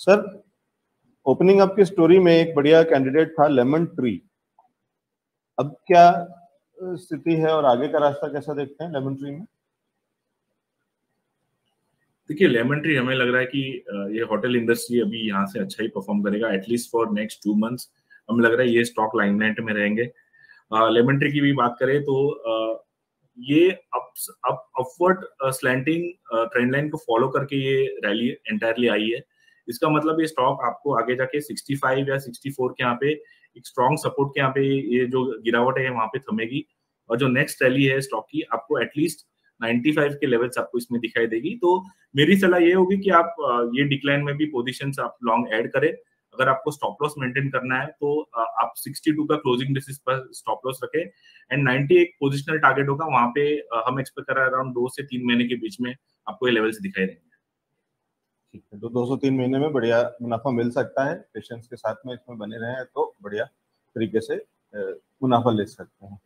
Sir opening up की story में एक बढ़िया कैंडिडेट था लेमन ट्री अब क्या स्थिति है और आगे का रास्ता कैसा देखते हैं लेमन ट्री में? देखिए लेमन ट्री हमें लग रहा है कि ये होटल इंडस्ट्री अभी यहाँ से अच्छा ही परफॉर्म करेगा at least for next two months हमें लग रहा है ये स्टॉक लाइनलाइट में रहेंगे। लेमन ट्री की भी बात करें तो ये up upward slanting trend line को फॉलो करके ये रैली एंटायरली आई है। इसका मतलब ये स्टॉक आपको आगे जाके 65 या 64 के यहाँ पे एक स्ट्रॉन्ग सपोर्ट के यहाँ पे ये जो गिरावट है, वहाँ पे थमेगी। और जो नेक्स्ट रैली है स्टॉक की, आपको एटलीस्ट 95 के लेवल्स आपको इसमें दिखाई देगी। तो मेरी सलाह ये होगी कि आप ये डिक्लाइन में भी पोजिशन आप लॉन्ग एड करें। अगर आपको स्टॉप लॉस मेंटेन करना है तो आप 62 का क्लोजिंग बेसिस पर स्टॉप लॉस रखें। एंड 90 एक पोजिशनल टारगेट होगा, वहाँ पे हम एक्सपेक्ट कर रहे हैं अराउंड दो से तीन महीने के बीच में आपको ये लेवल्स दिखाई देंगे। ठीक है तो दो सौ तीन महीने में बढ़िया मुनाफा मिल सकता है पेशेंट्स के साथ में इसमें बने रहें तो बढ़िया तरीके से मुनाफा ले सकते है।